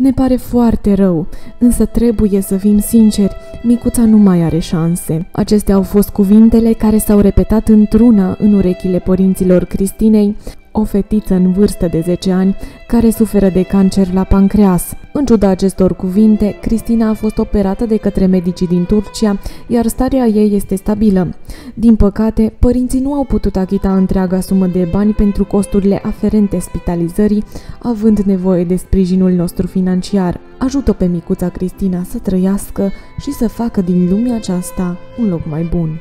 Ne pare foarte rău, însă trebuie să fim sinceri, micuța nu mai are șanse. Acestea au fost cuvintele care s-au repetat într-una în urechile părinților Cristinei, o fetiță în vârstă de 10 ani care suferă de cancer la pancreas. În ciuda acestor cuvinte, Cristina a fost operată de către medicii din Turcia, iar starea ei este stabilă. Din păcate, părinții nu au putut achita întreaga sumă de bani pentru costurile aferente spitalizării, având nevoie de sprijinul nostru financiar. Ajută pe micuța Cristina să trăiască și să facă din lumea aceasta un loc mai bun.